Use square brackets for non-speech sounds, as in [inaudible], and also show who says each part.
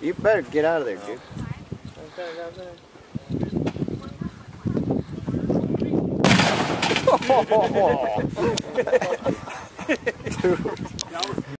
Speaker 1: You better get out of there, dude. [laughs] [laughs] [laughs]
Speaker 2: Oh.